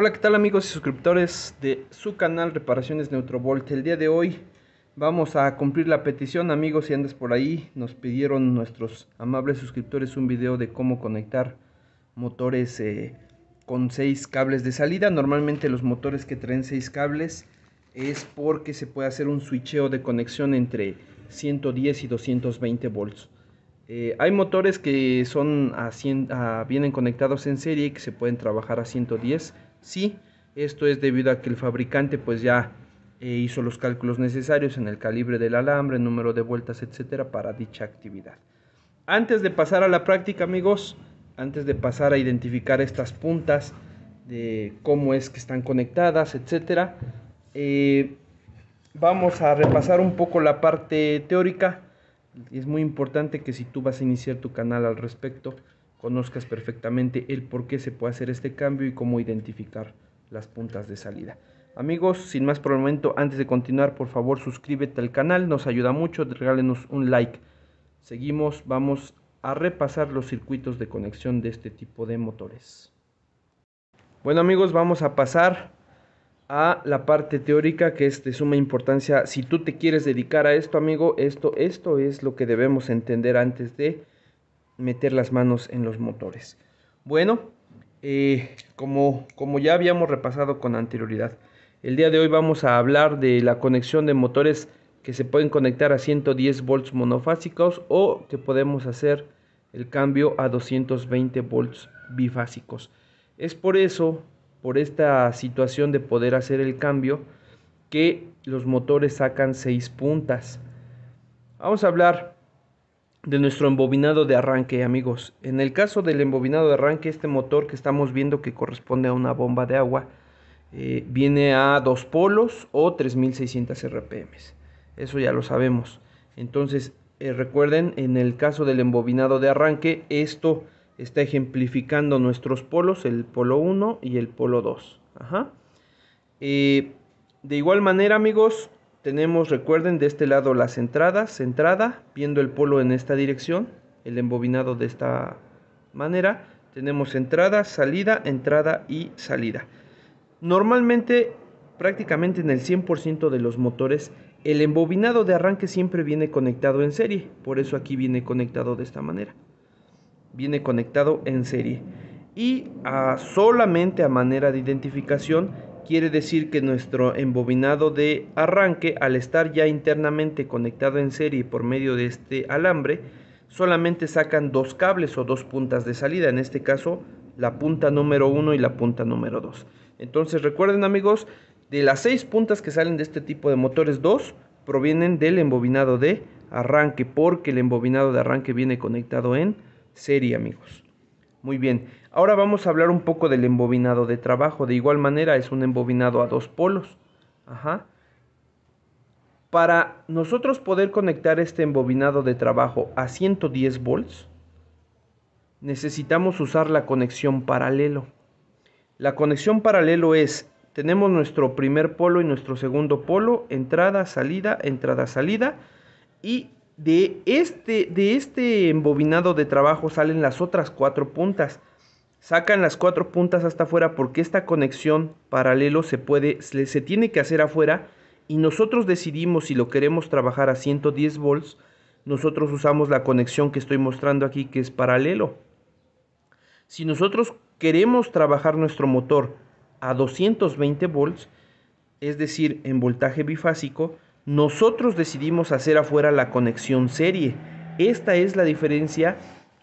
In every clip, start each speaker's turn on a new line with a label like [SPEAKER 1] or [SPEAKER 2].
[SPEAKER 1] Hola, ¿qué tal amigos y suscriptores de su canal Reparaciones Neutrovolt? El día de hoy vamos a cumplir la petición, amigos, si andes por ahí, nos pidieron nuestros amables suscriptores un video de cómo conectar motores eh, con 6 cables de salida. Normalmente los motores que traen 6 cables es porque se puede hacer un switcheo de conexión entre 110 y 220 volts. Eh, hay motores que son a vienen conectados en serie y que se pueden trabajar a 110 Sí, esto es debido a que el fabricante pues ya eh, hizo los cálculos necesarios en el calibre del alambre, número de vueltas, etcétera, para dicha actividad. Antes de pasar a la práctica, amigos, antes de pasar a identificar estas puntas, de cómo es que están conectadas, etcétera, eh, vamos a repasar un poco la parte teórica. Es muy importante que si tú vas a iniciar tu canal al respecto, conozcas perfectamente el por qué se puede hacer este cambio y cómo identificar las puntas de salida. Amigos, sin más por el momento, antes de continuar, por favor suscríbete al canal, nos ayuda mucho, regálenos un like. Seguimos, vamos a repasar los circuitos de conexión de este tipo de motores. Bueno amigos, vamos a pasar a la parte teórica que es de suma importancia. Si tú te quieres dedicar a esto, amigo, esto, esto es lo que debemos entender antes de meter las manos en los motores. Bueno, eh, como, como ya habíamos repasado con anterioridad, el día de hoy vamos a hablar de la conexión de motores que se pueden conectar a 110 volts monofásicos o que podemos hacer el cambio a 220 volts bifásicos. Es por eso, por esta situación de poder hacer el cambio, que los motores sacan 6 puntas. Vamos a hablar de nuestro embobinado de arranque, amigos. En el caso del embobinado de arranque, este motor que estamos viendo que corresponde a una bomba de agua, eh, viene a dos polos o 3600 RPM. Eso ya lo sabemos. Entonces, eh, recuerden, en el caso del embobinado de arranque, esto está ejemplificando nuestros polos, el polo 1 y el polo 2. Eh, de igual manera, amigos, tenemos, recuerden, de este lado las entradas, entrada, viendo el polo en esta dirección, el embobinado de esta manera. Tenemos entrada, salida, entrada y salida. Normalmente, prácticamente en el 100% de los motores, el embobinado de arranque siempre viene conectado en serie. Por eso aquí viene conectado de esta manera. Viene conectado en serie. Y a, solamente a manera de identificación quiere decir que nuestro embobinado de arranque, al estar ya internamente conectado en serie por medio de este alambre, solamente sacan dos cables o dos puntas de salida, en este caso la punta número 1 y la punta número 2. Entonces recuerden amigos, de las seis puntas que salen de este tipo de motores, dos provienen del embobinado de arranque, porque el embobinado de arranque viene conectado en serie amigos. Muy bien, ahora vamos a hablar un poco del embobinado de trabajo. De igual manera es un embobinado a dos polos. Para nosotros poder conectar este embobinado de trabajo a 110 volts, necesitamos usar la conexión paralelo. La conexión paralelo es, tenemos nuestro primer polo y nuestro segundo polo, entrada, salida, entrada, salida, y de este, de este embobinado de trabajo salen las otras cuatro puntas. Sacan las cuatro puntas hasta afuera porque esta conexión paralelo se puede, se tiene que hacer afuera y nosotros decidimos si lo queremos trabajar a 110 volts, nosotros usamos la conexión que estoy mostrando aquí que es paralelo. Si nosotros queremos trabajar nuestro motor a 220 volts, es decir, en voltaje bifásico, nosotros decidimos hacer afuera la conexión serie. Esta es la diferencia,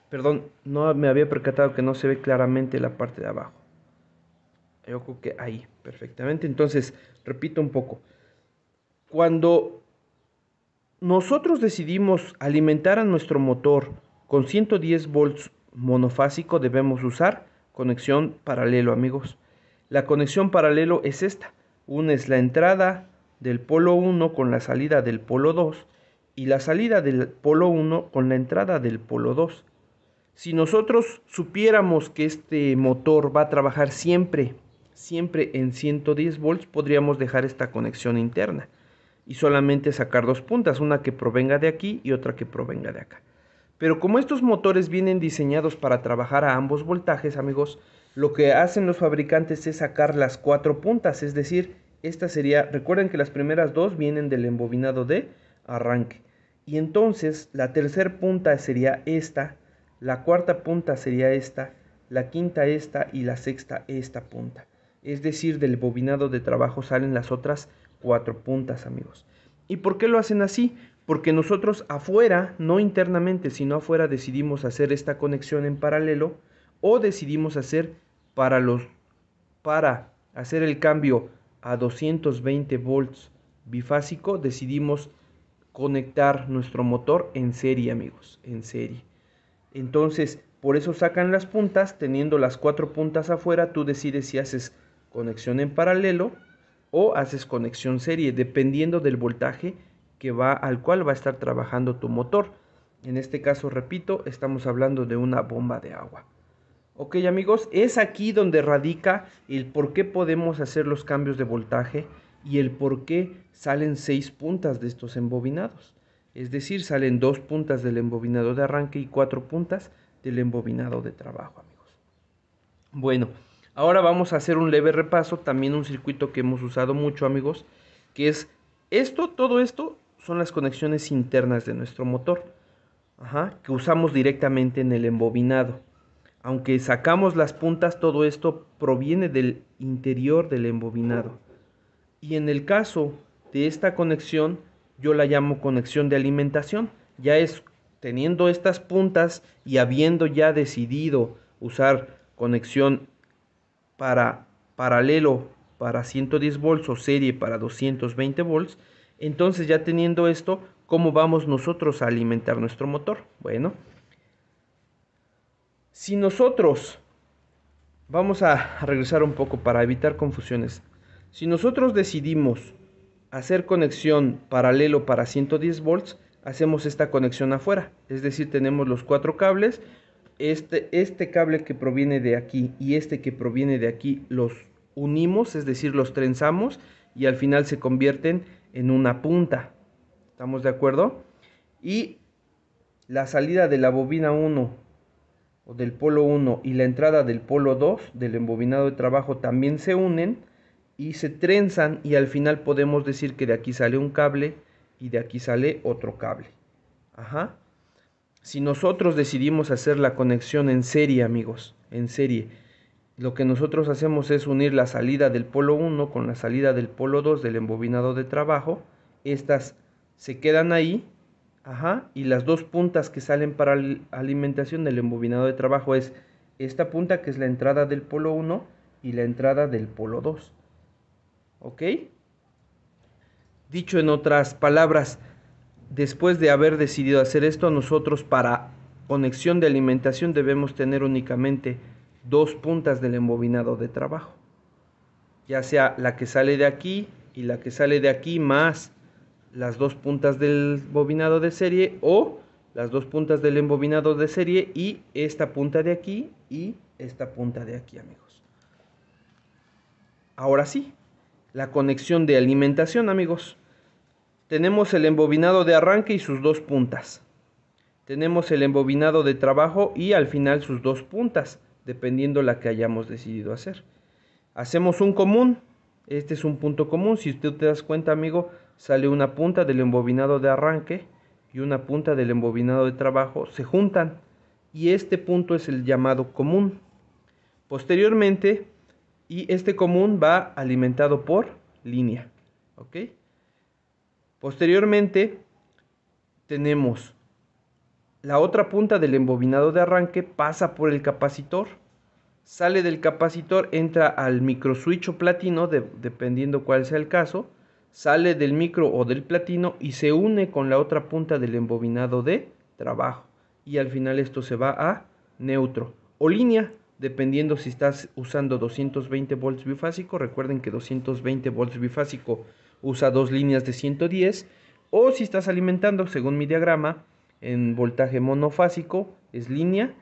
[SPEAKER 1] perdón, no me había percatado que no se ve claramente la parte de abajo. Yo creo que ahí, perfectamente. Entonces, repito un poco. Cuando nosotros decidimos alimentar a nuestro motor con 110 volts monofásico, debemos usar conexión paralelo, amigos. La conexión paralelo es esta. Una es la entrada del polo 1 con la salida del polo 2 y la salida del polo 1 con la entrada del polo 2. Si nosotros supiéramos que este motor va a trabajar siempre, siempre en 110 volts, podríamos dejar esta conexión interna y solamente sacar dos puntas, una que provenga de aquí y otra que provenga de acá. Pero como estos motores vienen diseñados para trabajar a ambos voltajes, amigos, lo que hacen los fabricantes es sacar las cuatro puntas, es decir, esta sería, recuerden que las primeras dos vienen del embobinado de arranque. Y entonces la tercera punta sería esta, la cuarta punta sería esta, la quinta esta y la sexta esta punta. Es decir, del bobinado de trabajo salen las otras cuatro puntas, amigos. ¿Y por qué lo hacen así? Porque nosotros afuera, no internamente, sino afuera decidimos hacer esta conexión en paralelo o decidimos hacer para los para hacer el cambio a 220 volts bifásico, decidimos conectar nuestro motor en serie, amigos, en serie. Entonces, por eso sacan las puntas, teniendo las cuatro puntas afuera, tú decides si haces conexión en paralelo o haces conexión serie, dependiendo del voltaje que va al cual va a estar trabajando tu motor. En este caso, repito, estamos hablando de una bomba de agua. Ok amigos, es aquí donde radica el por qué podemos hacer los cambios de voltaje y el por qué salen seis puntas de estos embobinados. Es decir, salen dos puntas del embobinado de arranque y cuatro puntas del embobinado de trabajo, amigos. Bueno, ahora vamos a hacer un leve repaso, también un circuito que hemos usado mucho, amigos, que es esto, todo esto son las conexiones internas de nuestro motor, que usamos directamente en el embobinado. Aunque sacamos las puntas, todo esto proviene del interior del embobinado. Y en el caso de esta conexión, yo la llamo conexión de alimentación. Ya es teniendo estas puntas y habiendo ya decidido usar conexión para paralelo para 110 volts o serie para 220 volts, entonces ya teniendo esto, ¿cómo vamos nosotros a alimentar nuestro motor? Bueno, si nosotros, vamos a regresar un poco para evitar confusiones, si nosotros decidimos hacer conexión paralelo para 110 volts, hacemos esta conexión afuera. Es decir, tenemos los cuatro cables. Este, este cable que proviene de aquí y este que proviene de aquí los unimos, es decir, los trenzamos y al final se convierten en una punta. ¿Estamos de acuerdo? Y la salida de la bobina 1 o del polo 1 y la entrada del polo 2 del embobinado de trabajo también se unen y se trenzan y al final podemos decir que de aquí sale un cable y de aquí sale otro cable. Ajá. Si nosotros decidimos hacer la conexión en serie, amigos, en serie, lo que nosotros hacemos es unir la salida del polo 1 con la salida del polo 2 del embobinado de trabajo. Estas se quedan ahí, ajá, y las dos puntas que salen para la alimentación del embobinado de trabajo es esta punta que es la entrada del polo 1 y la entrada del polo 2. ¿Ok? Dicho en otras palabras, después de haber decidido hacer esto, nosotros para conexión de alimentación debemos tener únicamente dos puntas del embobinado de trabajo. Ya sea la que sale de aquí y la que sale de aquí más las dos puntas del bobinado de serie o las dos puntas del embobinado de serie y esta punta de aquí y esta punta de aquí amigos. Ahora sí, la conexión de alimentación, amigos. Tenemos el embobinado de arranque y sus dos puntas. Tenemos el embobinado de trabajo y al final sus dos puntas, dependiendo la que hayamos decidido hacer. Hacemos un común. Este es un punto común. Si usted te das cuenta, amigo, sale una punta del embobinado de arranque y una punta del embobinado de trabajo. Se juntan y este punto es el llamado común. Posteriormente, y este común va alimentado por línea. ¿ok? Posteriormente tenemos la otra punta del embobinado de arranque pasa por el capacitor, sale del capacitor, entra al micro switch o platino, dependiendo cuál sea el caso, sale del micro o del platino y se une con la otra punta del embobinado de trabajo. Y al final esto se va a neutro o línea dependiendo si estás usando 220 volts bifásico, recuerden que 220 volts bifásico usa dos líneas de 110, o si estás alimentando, según mi diagrama, en voltaje monofásico, es línea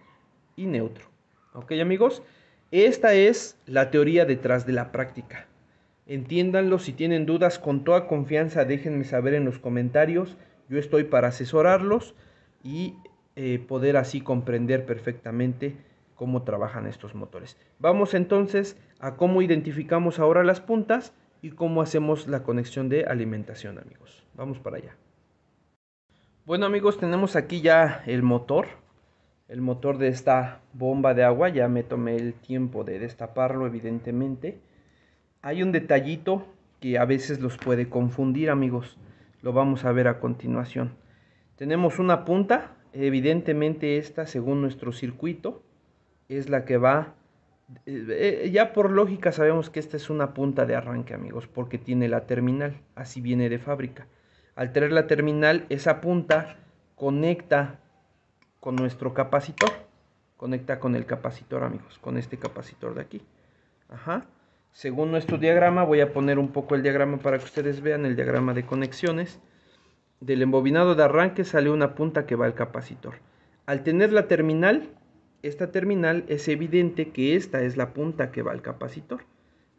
[SPEAKER 1] y neutro. ¿Ok amigos? Esta es la teoría detrás de la práctica. Entiéndanlo, si tienen dudas, con toda confianza déjenme saber en los comentarios. Yo estoy para asesorarlos y eh, poder así comprender perfectamente cómo trabajan estos motores. Vamos entonces a cómo identificamos ahora las puntas y cómo hacemos la conexión de alimentación amigos. Vamos para allá. Bueno amigos, tenemos aquí ya el motor, el motor de esta bomba de agua. Ya me tomé el tiempo de destaparlo evidentemente. Hay un detallito que a veces los puede confundir amigos. Lo vamos a ver a continuación. Tenemos una punta, evidentemente esta según nuestro circuito es la que va eh, eh, ya por lógica sabemos que esta es una punta de arranque amigos porque tiene la terminal así viene de fábrica al tener la terminal, esa punta conecta con nuestro capacitor. Conecta con el capacitor, amigos, con este capacitor de aquí. Ajá. Según nuestro diagrama, voy a poner un poco el diagrama para que ustedes vean el diagrama de conexiones. Del embobinado de arranque sale una punta que va al capacitor. Al tener la terminal, esta terminal es evidente que esta es la punta que va al capacitor.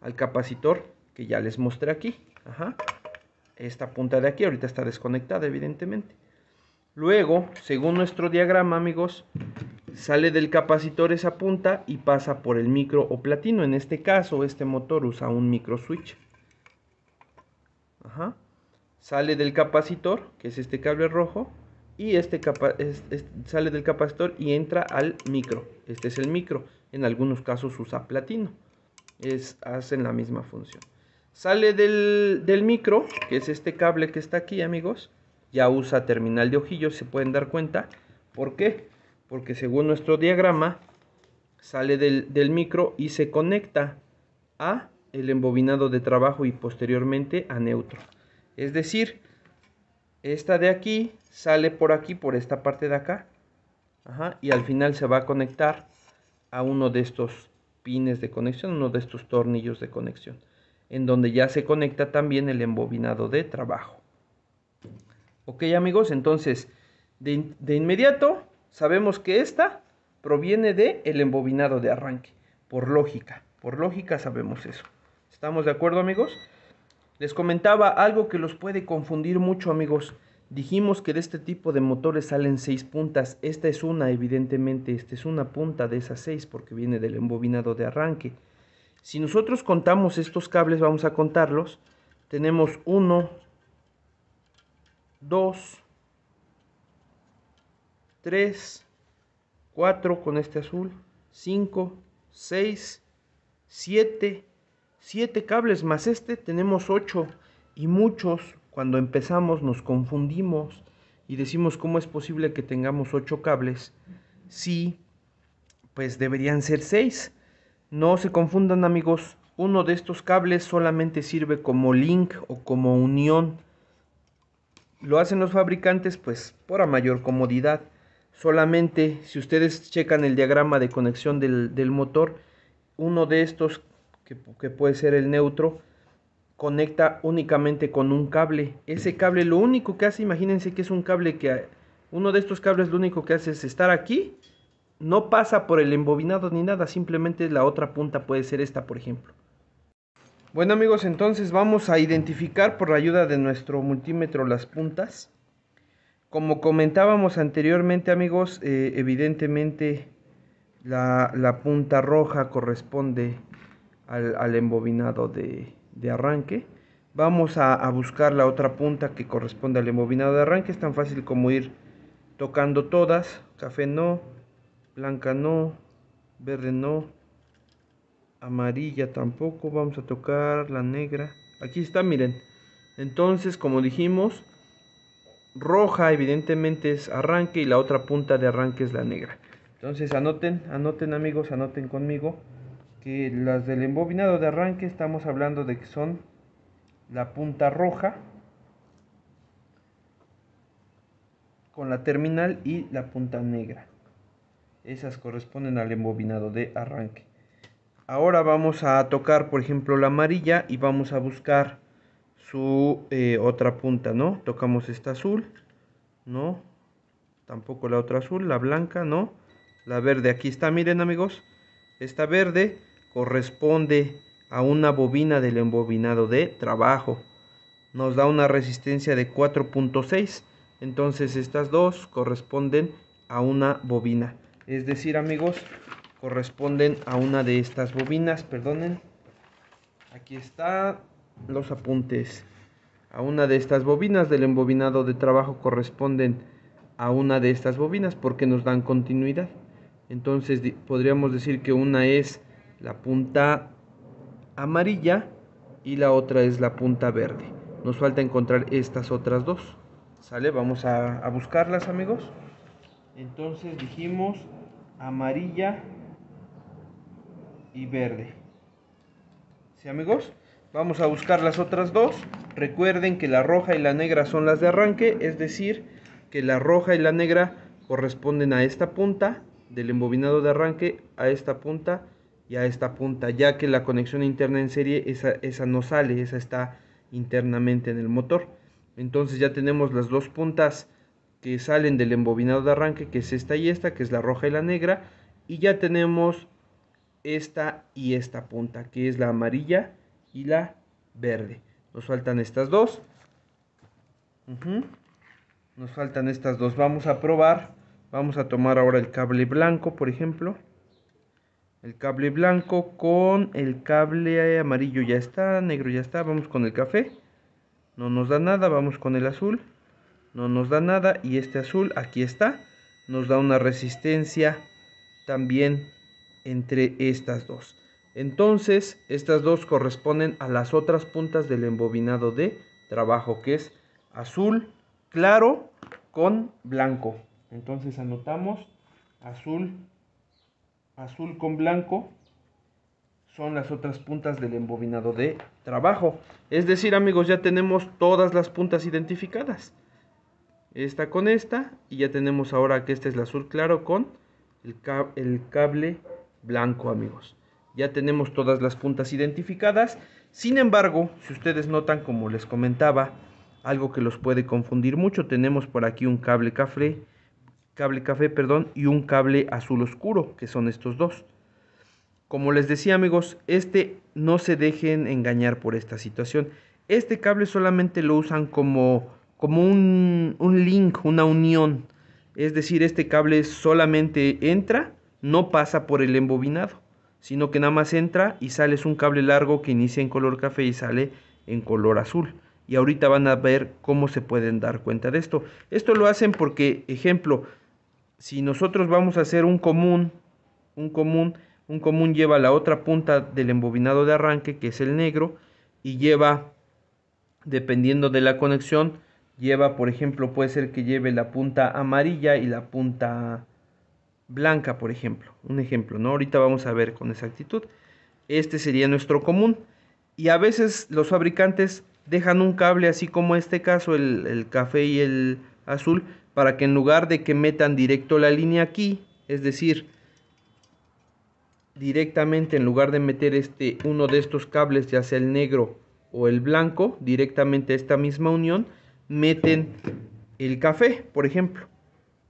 [SPEAKER 1] Al capacitor que ya les mostré aquí. Ajá esta punta de aquí, ahorita está desconectada evidentemente. Luego, según nuestro diagrama, amigos, sale del capacitor esa punta y pasa por el micro o platino. En este caso, este motor usa un micro switch. Ajá. Sale del capacitor, que es este cable rojo, y este, sale del capacitor y entra al micro. Este es el micro. En algunos casos usa platino. Es, hacen la misma función. Sale del, micro, que es este cable que está aquí, amigos. Ya usa terminal de ojillos, se pueden dar cuenta. ¿Por qué? Porque según nuestro diagrama, sale del, del micro y se conecta a el embobinado de trabajo y posteriormente a neutro. Es decir, esta de aquí sale por aquí, por esta parte de acá. Ajá, y al final se va a conectar a uno de estos pines de conexión, uno de estos tornillos de conexión en donde ya se conecta también el embobinado de trabajo. Ok amigos, entonces de, inmediato sabemos que esta proviene del el embobinado de arranque, por lógica, por lógica sabemos eso. ¿Estamos de acuerdo amigos? Les comentaba algo que los puede confundir mucho amigos. Dijimos que de este tipo de motores salen seis puntas. Esta es una, evidentemente, esta es una punta de esas seis porque viene del embobinado de arranque. Si nosotros contamos estos cables, vamos a contarlos. Tenemos 1, 2, 3, 4 con este azul, 5, 6, 7, 7 cables más este, tenemos 8 y muchos cuando empezamos nos confundimos y decimos cómo es posible que tengamos 8 cables si pues deberían ser 6 no se confundan amigos, uno de estos cables solamente sirve como link o como unión. Lo hacen los fabricantes pues por mayor comodidad. Solamente si ustedes checan el diagrama de conexión del, motor, uno de estos, que, puede ser el neutro, conecta únicamente con un cable. Ese cable lo único que hace, imagínense que es un cable que... Uno de estos cables lo único que hace es estar aquí no pasa por el embobinado ni nada, simplemente la otra punta puede ser esta, por ejemplo. Bueno amigos, entonces vamos a identificar por la ayuda de nuestro multímetro las puntas. Como comentábamos anteriormente amigos, eh, evidentemente la, punta roja corresponde al, embobinado de, arranque. Vamos a, a, buscar la otra punta que corresponde al embobinado de arranque. Es tan fácil como ir tocando todas. Café no, blanca no, verde no, amarilla tampoco, vamos a tocar la negra, aquí está, miren, entonces como dijimos, roja evidentemente es arranque y la otra punta de arranque es la negra, entonces anoten, anoten amigos, anoten conmigo, que las del embobinado de arranque estamos hablando de que son la punta roja, con la terminal y la punta negra. Esas corresponden al embobinado de arranque. Ahora vamos a tocar, por ejemplo, la amarilla y vamos a buscar su eh, otra punta, ¿no? Tocamos esta azul, ¿no? Tampoco la otra azul, la blanca, ¿no? La verde, aquí está, miren amigos. Esta verde corresponde a una bobina del embobinado de trabajo. Nos da una resistencia de 4.6. Entonces estas dos corresponden a una bobina. Es decir, amigos, corresponden a una de estas bobinas, perdonen. Aquí está los apuntes. A una de estas bobinas del embobinado de trabajo corresponden a una de estas bobinas porque nos dan continuidad. Entonces podríamos decir que una es la punta amarilla y la otra es la punta verde. Nos falta encontrar estas otras dos. ¿Sale? Vamos a, a buscarlas amigos. Entonces dijimos amarilla y verde. ¿Sí amigos? Vamos a buscar las otras dos. Recuerden que la roja y la negra son las de arranque, es decir, que la roja y la negra corresponden a esta punta del embobinado de arranque, a esta punta y a esta punta, ya que la conexión interna en serie, esa, esa no sale, esa está internamente en el motor. Entonces ya tenemos las dos puntas que salen del embobinado de arranque, que es esta y esta, que es la roja y la negra, y ya tenemos esta y esta punta, que es la amarilla y la verde. Nos faltan estas dos. Nos faltan estas dos. Vamos a probar. Vamos a tomar ahora el cable blanco, por ejemplo. El cable blanco con el cable amarillo ya está, negro ya está. Vamos con el café. No nos da nada. Vamos con el azul. No nos da nada. Y este azul, aquí está. Nos da una resistencia también entre estas dos. Entonces, estas dos corresponden a las otras puntas del embobinado de trabajo, que es azul claro con blanco. Entonces anotamos azul, azul con blanco son las otras puntas del embobinado de trabajo. Es decir, amigos, ya tenemos todas las puntas identificadas. Esta con esta y ya tenemos ahora que este es el azul claro con el, el cable blanco, amigos. Ya tenemos todas las puntas identificadas. Sin embargo, si ustedes notan, como les comentaba, algo que los puede confundir mucho, tenemos por aquí un cable café, cable café, perdón, y un cable azul oscuro, que son estos dos. Como les decía, amigos, este no se dejen engañar por esta situación. Este cable solamente lo usan como, como un, un link, una unión. Es decir, este cable solamente entra no pasa por el embobinado, sino que nada más entra y sale es un cable largo que inicia en color café y sale en color azul. Y ahorita van a ver cómo se pueden dar cuenta de esto. Esto lo hacen porque, ejemplo, si nosotros vamos a hacer un común, un común, un común lleva la otra punta del embobinado de arranque, que es el negro, y lleva, dependiendo de la conexión, lleva, por ejemplo, puede ser que lleve la punta amarilla y la punta blanca, por ejemplo. Un ejemplo, ¿no? Ahorita vamos a ver con exactitud. Este sería nuestro común. Y a veces los fabricantes dejan un cable así como este caso, el, el café y el azul, para que en lugar de que metan directo la línea aquí, es decir, directamente en lugar de meter este uno de estos cables, ya sea el negro o el blanco, directamente esta misma unión, meten el café, por ejemplo,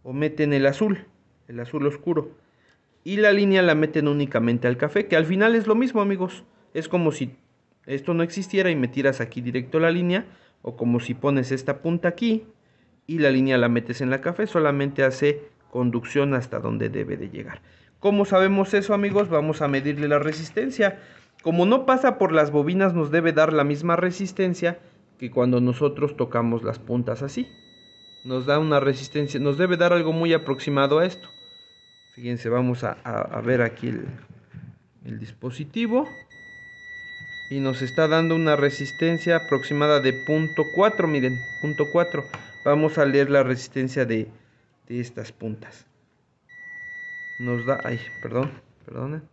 [SPEAKER 1] o meten el azul el azul oscuro. Y la línea la meten únicamente al café, que al final es lo mismo, amigos. Es como si esto no existiera y metieras aquí directo la línea, o como si pones esta punta aquí y la línea la metes en la café, solamente hace conducción hasta donde debe de llegar. ¿Cómo sabemos eso, amigos? Vamos a medirle la resistencia. Como no pasa por las bobinas, nos debe dar la misma resistencia que cuando nosotros tocamos las puntas así nos da una resistencia, nos debe dar algo muy aproximado a esto. Fíjense, vamos a, ver aquí el, el, dispositivo. Y nos está dando una resistencia aproximada de punto 4, miren, punto 4. Vamos a leer la resistencia de, de estas puntas. Nos da, ay, perdón, perdón.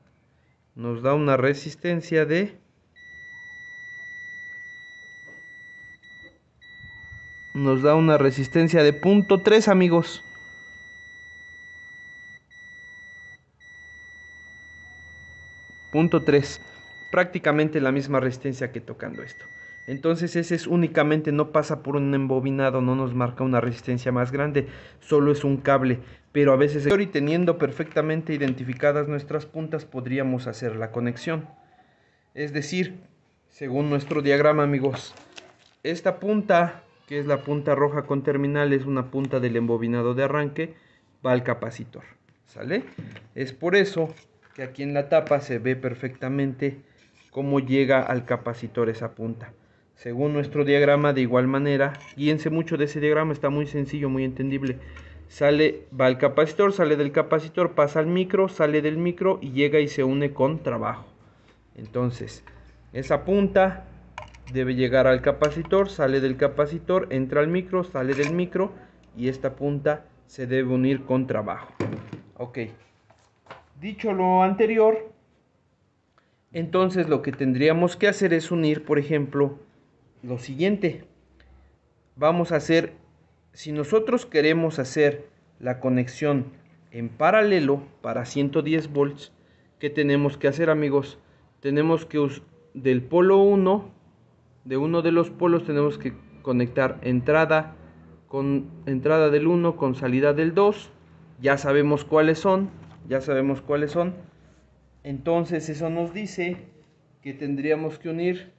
[SPEAKER 1] Nos da una resistencia de nos da una resistencia de punto 3 amigos. Punto 3. Prácticamente la misma resistencia que tocando esto. Entonces ese es únicamente, no pasa por un embobinado, no nos marca una resistencia más grande, solo es un cable. Pero a veces, y teniendo perfectamente identificadas nuestras puntas, podríamos hacer la conexión. Es decir, según nuestro diagrama amigos, esta punta que es la punta roja con terminal, es una punta del embobinado de arranque, va al capacitor. ¿Sale? Es por eso que aquí en la tapa se ve perfectamente cómo llega al capacitor esa punta. Según nuestro diagrama, de igual manera, guíense mucho de ese diagrama, está muy sencillo, muy entendible. Sale, va al capacitor, sale del capacitor, pasa al micro, sale del micro y llega y se une con trabajo. Entonces, esa punta debe llegar al capacitor, sale del capacitor, entra al micro, sale del micro y esta punta se debe unir con trabajo. Ok. Dicho lo anterior, entonces lo que tendríamos que hacer es unir, por ejemplo, lo siguiente. Vamos a hacer, si nosotros queremos hacer la conexión en paralelo para 110 volts, ¿qué tenemos que hacer amigos? Tenemos que del polo 1, de uno de los polos tenemos que conectar entrada con entrada del 1 con salida del 2. Ya sabemos cuáles son, ya sabemos cuáles son entonces eso nos dice que tendríamos que unir.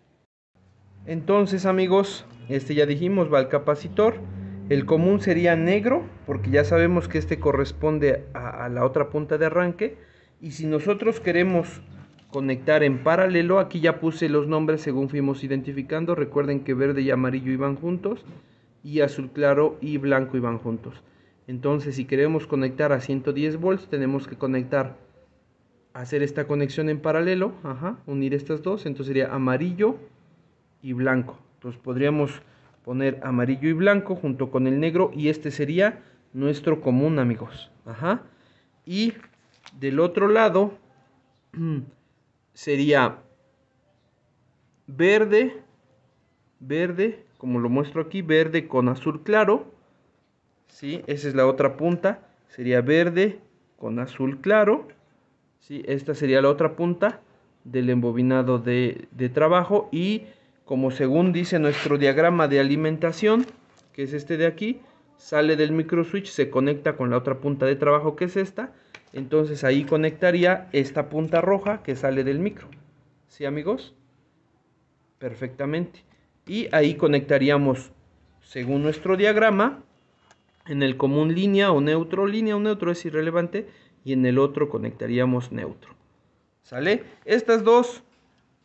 [SPEAKER 1] Entonces amigos, este ya dijimos va al capacitor. El común sería negro porque ya sabemos que este corresponde a, la otra punta de arranque. Y si nosotros queremos conectar en paralelo, aquí ya puse los nombres según fuimos identificando. Recuerden que verde y amarillo iban juntos y azul claro y blanco iban juntos. Entonces si queremos conectar a 110 volts tenemos que conectar hacer esta conexión en paralelo, ajá, unir estas dos, entonces sería amarillo y blanco. Entonces podríamos poner amarillo y blanco junto con el negro y este sería nuestro común, amigos. Ajá. Y del otro lado sería verde, verde, como lo muestro aquí, verde con azul claro. ¿sí? Esa es la otra punta, sería verde con azul claro. ¿sí? Esta sería la otra punta del embobinado de, trabajo y como según dice nuestro diagrama de alimentación, que es este de aquí, sale del micro switch, se conecta con la otra punta de trabajo que es esta, entonces ahí conectaría esta punta roja que sale del micro. ¿Sí amigos? Perfectamente. Y ahí conectaríamos, según nuestro diagrama, en el común línea o neutro, línea o neutro es irrelevante, y en el otro conectaríamos neutro. ¿Sale? Estas dos,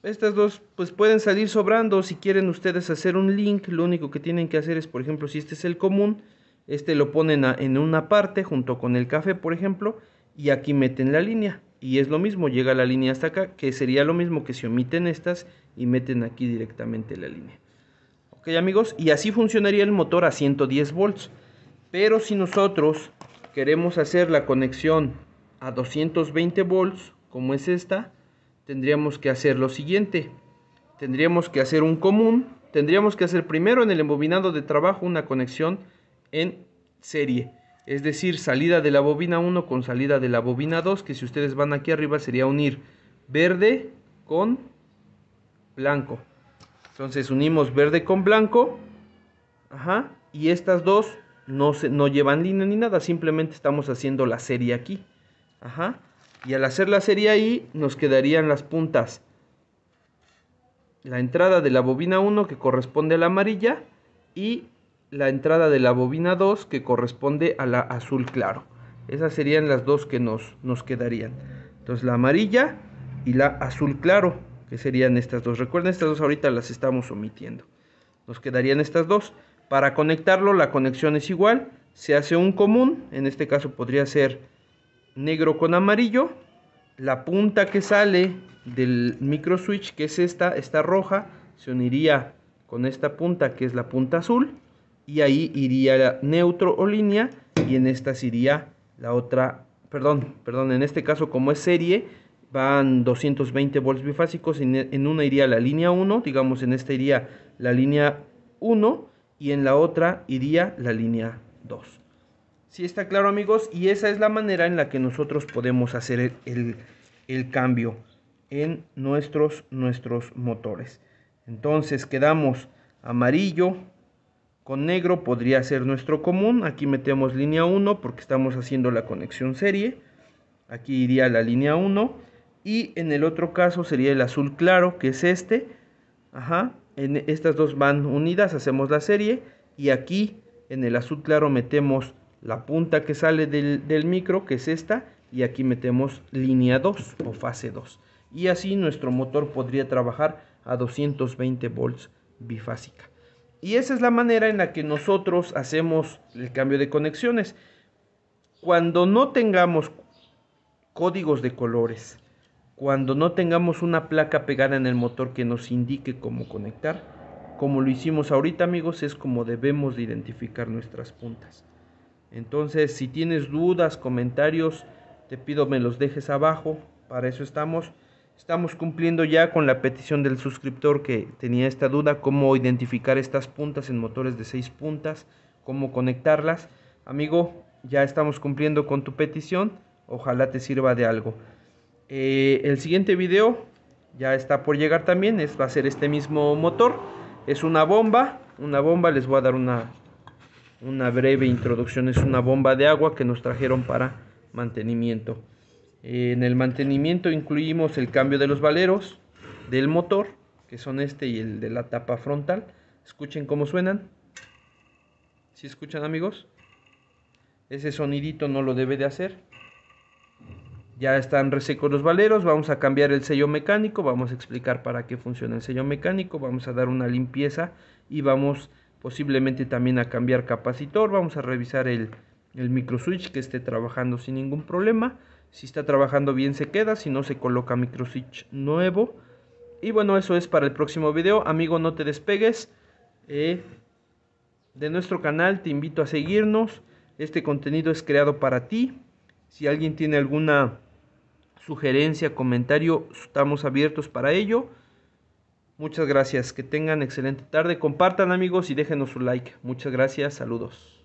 [SPEAKER 1] estas dos pues pueden salir sobrando. Si quieren ustedes hacer un link, lo único que tienen que hacer es, por ejemplo, si este es el común, este lo ponen en una parte junto con el café, por ejemplo, y aquí meten la línea. Y es lo mismo, llega la línea hasta acá, que sería lo mismo que si omiten estas y meten aquí directamente la línea. Ok amigos, y así funcionaría el motor a 110 volts. Pero si nosotros queremos hacer la conexión a 220 volts, como es esta, tendríamos que hacer lo siguiente. Tendríamos que hacer un común, tendríamos que hacer primero en el embobinado de trabajo una conexión en serie. Es decir, salida de la bobina 1 con salida de la bobina 2, que si ustedes van aquí arriba sería unir verde con blanco. Entonces unimos verde con blanco. Ajá. Y estas dos no, se, no llevan línea ni nada, simplemente estamos haciendo la serie aquí. Ajá. Y al hacer la serie ahí, nos quedarían las puntas. La entrada de la bobina 1 que corresponde a la amarilla y la entrada de la bobina 2 que corresponde a la azul claro. Esas serían las dos que nos, nos quedarían. Entonces la amarilla y la azul claro, que serían estas dos. Recuerden, estas dos ahorita las estamos omitiendo. Nos quedarían estas dos. Para conectarlo, la conexión es igual. Se hace un común, en este caso podría ser negro con amarillo. La punta que sale del micro switch, que es esta, esta roja, se uniría con esta punta que es la punta azul. Y ahí iría neutro o línea. Y en esta iría la otra, perdón, perdón, en este caso como es serie, van 220 volts bifásicos. En, una iría la línea 1, digamos en esta iría la línea 1 y en la otra iría la línea 2. Sí está claro amigos y esa es la manera en la que nosotros podemos hacer el, cambio en nuestros, nuestros motores. Entonces quedamos amarillo con negro podría ser nuestro común. Aquí metemos línea 1 porque estamos haciendo la conexión serie. Aquí iría la línea 1 y en el otro caso sería el azul claro que es este. Ajá. En estas dos van unidas, hacemos la serie y aquí en el azul claro metemos la punta que sale del, micro, que es esta, y aquí metemos línea 2 o fase 2 y así nuestro motor podría trabajar a 220 volts bifásica. Y esa es la manera en la que nosotros hacemos el cambio de conexiones. Cuando no tengamos códigos de colores, cuando no tengamos una placa pegada en el motor que nos indique cómo conectar, como lo hicimos ahorita amigos, es como debemos de identificar nuestras puntas. Entonces, si tienes dudas, comentarios, te pido me los dejes abajo, para eso estamos. Estamos cumpliendo ya con la petición del suscriptor que tenía esta duda, cómo identificar estas puntas en motores de 6 puntas, cómo conectarlas. Amigo, ya estamos cumpliendo con tu petición, ojalá te sirva de algo. Eh, el siguiente video ya está por llegar también, es, va a ser este mismo motor, es una bomba, una bomba, les voy a dar una, una breve introducción, es una bomba de agua que nos trajeron para mantenimiento. En el mantenimiento incluimos el cambio de los valeros del motor, que son este y el de la tapa frontal. Escuchen cómo suenan. ¿Si escuchan amigos? Ese sonidito no lo debe de hacer. Ya están resecos los valeros, vamos a cambiar el sello mecánico, vamos a explicar para qué funciona el sello mecánico, vamos a dar una limpieza y vamos posiblemente también a cambiar capacitor, vamos a revisar el, el micro switch que esté trabajando sin ningún problema si está trabajando bien se queda, si no se coloca micro switch nuevo. Y bueno, eso es para el próximo video. Amigo, no te despegues eh, de nuestro canal. Te invito a seguirnos. Este contenido es creado para ti. Si alguien tiene alguna sugerencia, comentario, estamos abiertos para ello. Muchas gracias. Que tengan excelente tarde. Compartan amigos y déjenos su like. Muchas gracias. Saludos.